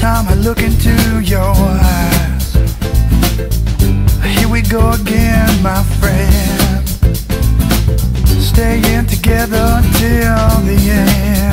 Time I look into your eyes. Here we go again, my friend. Staying together until the end.